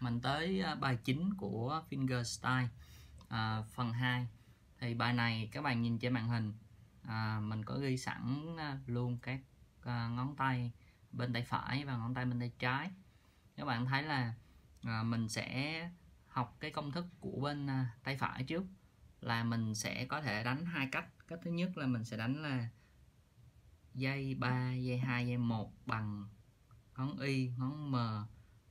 mình tới à, bài chính của fingerstyle à, phần 2 thì bài này các bạn nhìn trên màn hình à, mình có ghi sẵn à, luôn các à, ngón tay bên tay phải và ngón tay bên tay trái. Các bạn thấy là à, mình sẽ học cái công thức của bên à, tay phải trước. Là mình sẽ có thể đánh hai cách. Cách thứ nhất là mình sẽ đánh là dây 3 dây 2 dây 1 bằng ngón y ngón m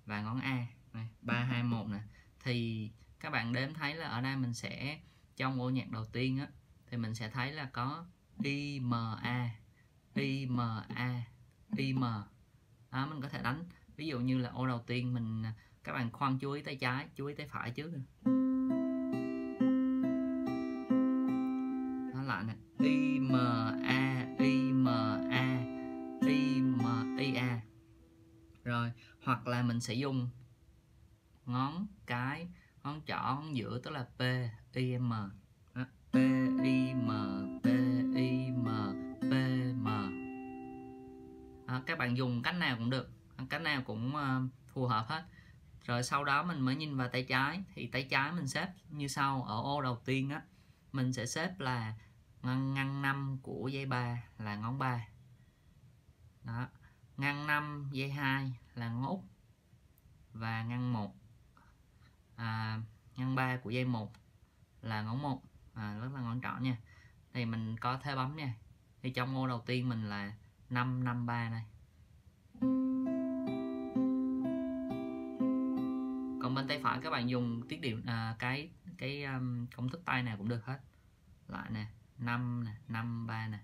và ngón a này, 3 2 1 nè. Thì các bạn đếm thấy là ở đây mình sẽ trong ô nhạc đầu tiên á thì mình sẽ thấy là có I M A I M A I M đó mình có thể đánh. Ví dụ như là ô đầu tiên mình các bạn khoan chú ý tay trái chú ý tay phải trước nó lại nè. I M A I M A I M I A. Rồi hoặc là mình sẽ dùng ngón cái ngón trỏ ngón giữa tức là P I M. Đó. P I M P I M P M. Đó, các bạn dùng cách nào cũng được. Cách nào cũng uh, phù hợp hết. Rồi sau đó mình mới nhìn vào tay trái. Thì tay trái mình xếp như sau ở ô đầu tiên á mình sẽ xếp là ngăn ngăn năm của dây 3 là ngón 3 đó ngăn 5 dây 2 là ngón út và ngăn 1 à, nhân 3 của dây 1 là ngón 1 à, rất là ngón trỏ nha. Thì mình có thế bấm nha. Thì trong ô đầu tiên mình là 553 này. Còn bên tay phải các bạn dùng tiết điểm à, cái cái um, công thức tay nào cũng được hết. Lại nè 5 nè 5 3 nè.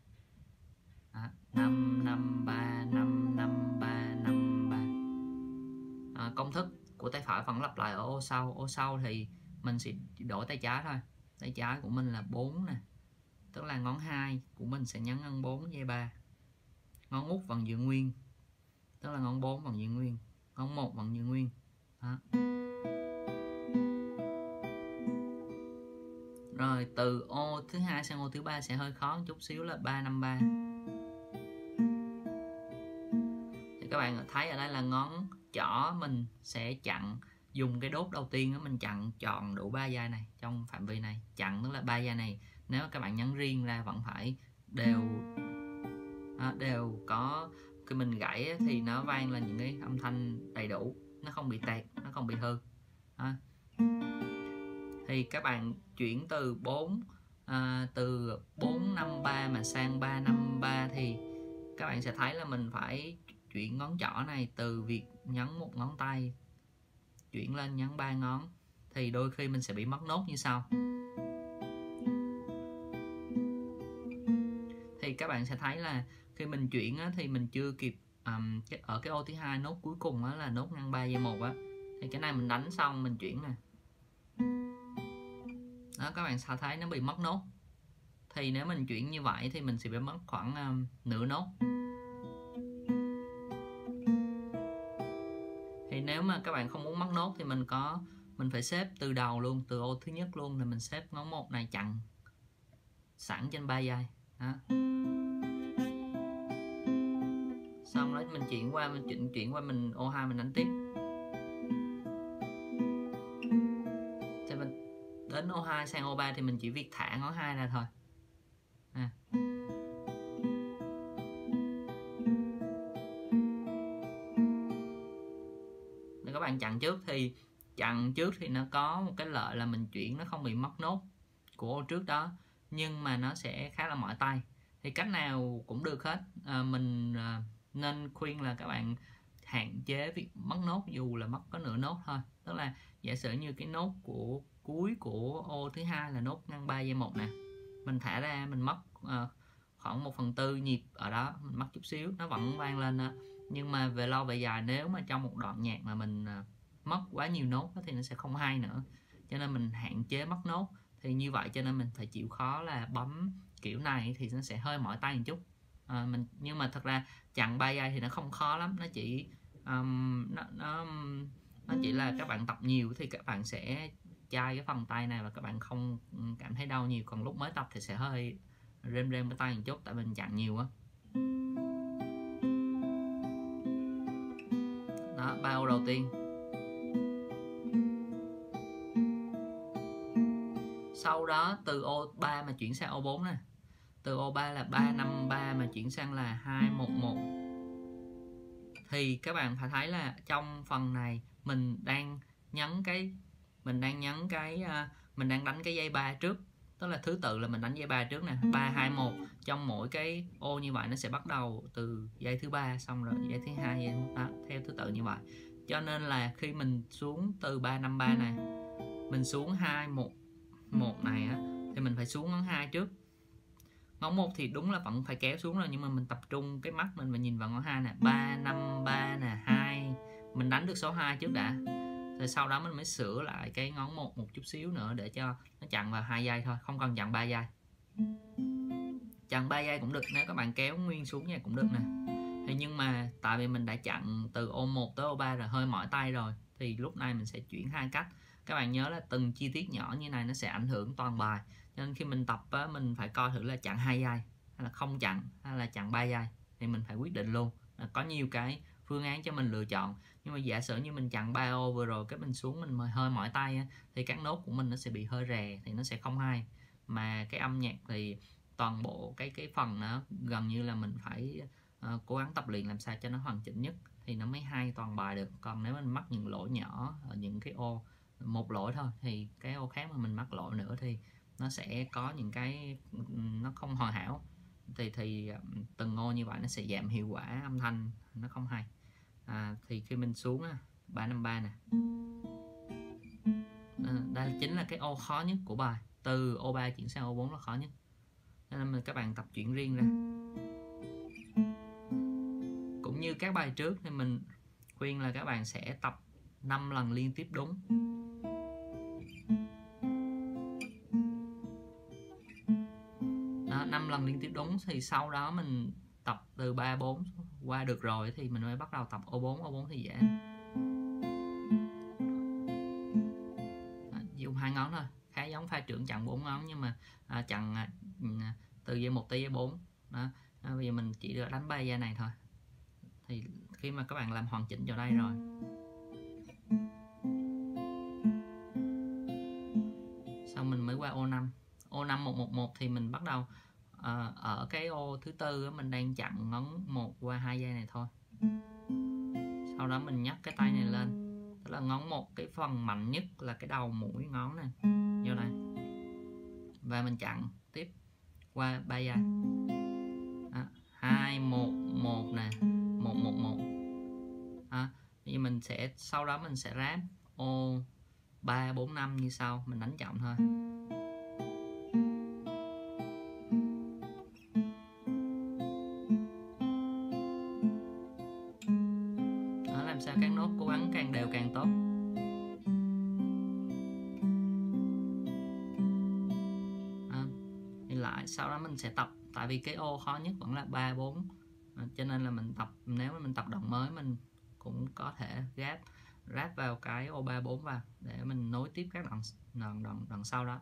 Đó, 5 5 3 5 5 3 5 3 à, công thức của tay phải vẫn lặp lại ở ô sau. Ô sau thì mình sẽ đổi tay trái thôi. Tay trái của mình là 4 nè. Tức là ngón 2 của mình sẽ nhấn ngân 4 dây 3 ngón út vẫn giữ nguyên. Tức là ngón 4 vẫn giữ nguyên. Ngón 1 vẫn giữ nguyên. Đó. rồi, từ ô thứ hai sang ô thứ ba sẽ hơi khó một chút xíu là 353 thì các bạn thấy ở đây là ngón chỏ mình sẽ chặn dùng cái đốt đầu tiên đó mình chặn tròn đủ ba dây này trong phạm vi này chặn tức là ba dây này nếu các bạn nhấn riêng ra vẫn phải đều à, đều có khi mình gãy thì nó vang là những cái âm thanh đầy đủ nó không bị tẹt nó không bị hư à. thì các bạn chuyển từ 4 à, từ 453 mà sang 353 thì các bạn sẽ thấy là mình phải chuyển ngón trỏ này từ việc nhấn một ngón tay chuyển lên nhấn ba ngón thì đôi khi mình sẽ bị mất nốt như sau. Thì các bạn sẽ thấy là khi mình chuyển á, thì mình chưa kịp um, ở cái ô thứ hai nốt cuối cùng á, là nốt ngăn ba dây một á. Thì cái này mình đánh xong mình chuyển nè. Đó các bạn sẽ thấy nó bị mất nốt. Thì nếu mình chuyển như vậy thì mình sẽ bị mất khoảng um, nửa nốt. Nếu mà các bạn không muốn mất nốt thì mình có, mình phải xếp từ đầu luôn, từ ô thứ nhất luôn thì mình xếp ngón một này chặn, sẵn trên ba dây đó. xong đó mình chuyển qua, mình chuyển chuyển qua mình, ô hai mình đánh tiếp thì mình, đến ô hai, sang ô ba thì mình chỉ việc thả ngón hai ra thôi bạn chặn trước thì chặn trước thì nó có một cái lợi là mình chuyển nó không bị mất nốt của ô trước đó nhưng mà nó sẽ khá là mỏi tay. Thì cách nào cũng được hết. À, mình à, nên khuyên là các bạn hạn chế việc mất nốt dù là mất có nửa nốt thôi. Tức là giả sử như cái nốt của cuối của ô thứ hai là nốt ngăn ba dây một nè mình thả ra mình mất uh, khoảng 1 phần tư nhịp ở đó mình mất chút xíu nó vẫn vang lên đó. nhưng mà về lâu về dài nếu mà trong một đoạn nhạc mà mình à, mất quá nhiều nốt thì nó sẽ không hay nữa. Cho nên mình hạn chế mất nốt. Thì như vậy cho nên mình phải chịu khó là bấm kiểu này thì nó sẽ hơi mỏi tay một chút. À, mình nhưng mà thật ra chặn ba giây thì nó không khó lắm. Nó chỉ um, nó, nó nó chỉ là các bạn tập nhiều thì các bạn sẽ chai cái phần tay này và các bạn không cảm thấy đau nhiều. Còn lúc mới tập thì sẽ hơi rem rem với tay một chút, tại mình chặn nhiều quá. Đó, ba ô đầu tiên. Sau đó, từ ô 3 mà chuyển sang ô 4 nè. Từ ô 3 là 353 mà chuyển sang là 211 thì các bạn phải thấy là trong phần này mình đang nhấn cái, mình đang nhấn cái à, mình đang đánh cái dây ba trước tức là thứ tự là mình đánh dây ba trước nè. Ba hai một. Trong mỗi cái ô như vậy nó sẽ bắt đầu từ dây thứ ba xong rồi dây thứ hai dây đó, theo thứ tự như vậy. Cho nên là khi mình xuống từ 353 này mình xuống 2 1 1 này á thì mình phải xuống ngón hai trước. Ngón một thì đúng là vẫn phải kéo xuống rồi nhưng mà mình tập trung cái mắt mình và nhìn vào ngón hai nè. 3 5 3 nè hai. Mình đánh được số 2 trước đã rồi sau đó mình mới sửa lại cái ngón một một chút xíu nữa để cho nó chặn vào hai giây thôi không cần chặn ba giây. Chặn ba giây cũng được nếu các bạn kéo nguyên xuống nha cũng được nè. Thì nhưng mà tại vì mình đã chặn từ ô 1 tới ô 3 rồi hơi mỏi tay rồi thì lúc này mình sẽ chuyển hai cách. Các bạn nhớ là từng chi tiết nhỏ như này nó sẽ ảnh hưởng toàn bài nên khi mình tập á, mình phải coi thử là chặn hai giây hay là không chặn hay là chặn ba giây thì mình phải quyết định luôn. Có nhiều cái phương án cho mình lựa chọn. Nhưng mà giả sử như mình chặn ba ô vừa rồi cái mình xuống mình hơi mỏi tay á, thì các nốt của mình nó sẽ bị hơi rè thì nó sẽ không hay. Mà cái âm nhạc thì toàn bộ cái cái phần nó gần như là mình phải uh, cố gắng tập luyện làm sao cho nó hoàn chỉnh nhất thì nó mới hay toàn bài được. Còn nếu mình mắc những lỗi nhỏ ở những cái ô một lỗi thôi thì cái ô khác mà mình mắc lỗi nữa thì nó sẽ có những cái nó không hoàn hảo. Thì thì ờ, từng ô như vậy nó sẽ giảm hiệu quả âm thanh nó không hay à, thì khi mình xuống á, 353 nè. À, đây chính là cái ô khó nhất của bài. Từ ô 3 chuyển sang ô 4 là khó nhất. Nên là các bạn tập chuyển riêng ra. Cũng như các bài trước thì mình khuyên là các bạn sẽ tập 5 lần liên tiếp đúng. Đó, 5 lần liên tiếp đúng thì sau đó mình tập từ 3 4 qua được rồi thì mình mới bắt đầu tập O4 O4 thì dễ. À, dùng hai ngón thôi khá giống pha trưởng chặn bốn ngón nhưng mà à, chặn à, ừ, à từ dây 1 tới dây 4 đó à, bây giờ mình chỉ được đánh ba dây này thôi. Thì khi mà các bạn làm hoàn chỉnh vào đây rồi. Xong mình mới qua O5 O5 111 thì mình bắt đầu à, ở cái ô thứ tư mình đang chặn ngón một qua hai dây này thôi. Sau đó mình nhấc cái tay này lên. Tức là ngón một cái phần mạnh nhất là cái đầu mũi ngón này. Vô đây. Và mình chặn tiếp qua ba dây. Hai một một nè. Một một một. À, giờ mình sẽ sau đó mình sẽ ráp ô ba bốn năm như sau. Mình đánh chậm thôi. Sao các nốt cố gắng càng đều càng tốt. À, lại sau đó mình sẽ tập tại vì cái ô khó nhất vẫn là 3 4 à, cho nên là mình tập nếu mà mình tập động mới mình cũng có thể ráp ráp vào cái ô 3 4 vào để mình nối tiếp các đoạn đoạn đoạn, đoạn sau đó.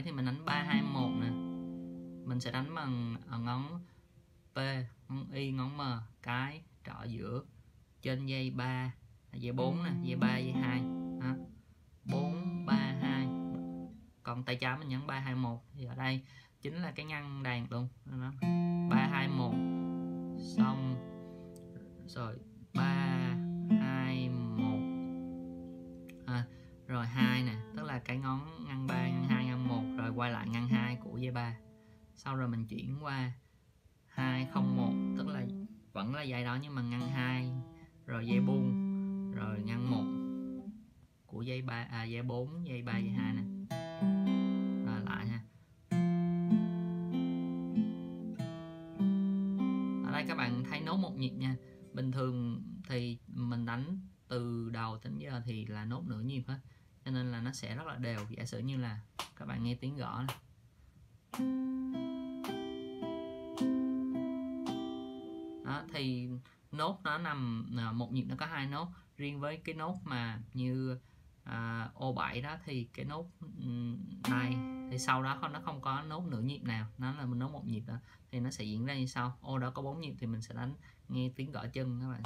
7 thì mình đánh 3 2 1 nè. Mình sẽ đánh bằng à, ngón P ngón Y ngón M cái trọ giữa trên dây 3 dây 4 nè dây 3 dây 2 đó. 4 3 2 còn tay trái mình nhấn 3 2 1 thì ở đây chính là cái ngăn đàn luôn đó. 3 2 1 xong. Rồi 3 2 1 à, rồi 2 nè tức là cái ngón ngăn 3 ngăn 2 rồi quay lại ngăn 2 của dây 3 sau rồi mình chuyển qua 201 tức là vẫn là dây đó nhưng mà ngăn 2 rồi dây buông rồi ngăn 1 của dây 3 à, dây 4 dây 3 dây 2 nè. Rồi lại ha. Ở đây các bạn thấy nốt một nhịp nha. Bình thường thì mình đánh từ đầu đến giờ thì là nốt nửa nhịp hết cho nên là nó sẽ rất là đều. Giả sử như là các bạn nghe tiếng gõ này. đó thì nốt nó nằm à, một nhịp nó có hai nốt. Riêng với cái nốt mà như uh, à, O7 đó thì cái nốt này thì sau đó nó không có nốt nửa nhịp nào. Nó là mình nốt một nhịp đó. Thì nó sẽ diễn ra như sau. Ô đó có bốn nhịp thì mình sẽ đánh nghe tiếng gõ chân các bạn.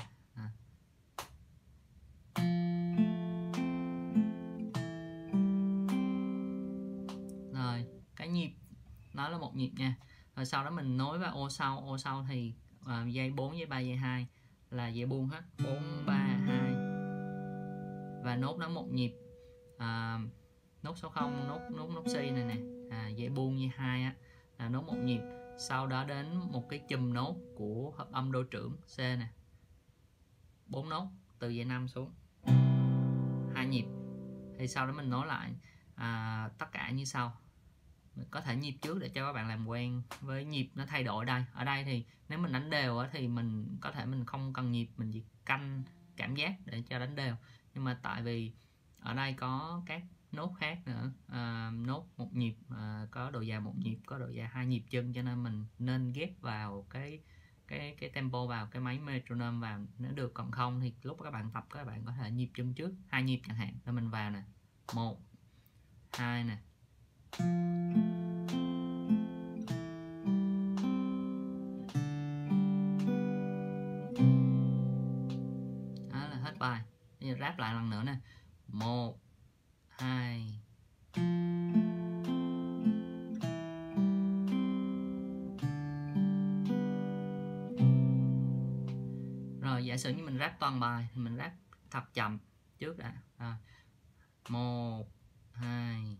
Một nhịp nha. Rồi sau đó mình nối vào ô sau ô sau thì uh, dây 4 dây 3 dây 2 là dây buông hết. 4 3 2 và nốt nó một nhịp à, nốt số 0 nốt nốt nốt si này nè. À, dây buông như hai á là nốt một nhịp. Sau đó đến một cái chùm nốt của hợp âm đô trưởng C nè. Bốn nốt từ dây 5 xuống. Hai nhịp. Thì sau đó mình nối lại à, tất cả như sau có thể nhịp trước để cho các bạn làm quen với nhịp nó thay đổi đây. Ở đây thì nếu mình đánh đều thì mình có thể mình không cần nhịp mình chỉ canh cảm giác để cho đánh đều. Nhưng mà tại vì ở đây có các nốt khác nữa à, nốt một nhịp à, có độ dài một nhịp có độ dài hai nhịp chân cho nên mình nên ghép vào cái cái cái tempo vào cái máy metronome vào nếu được. Còn không thì lúc các bạn tập các bạn có thể nhịp chân trước hai nhịp chẳng hạn. Rồi mình vào nè một hai nè nữa nè. Một, hai. Rồi, giả sử như mình ráp toàn bài, thì mình ráp thật chậm trước đã. Rồi. một, hai.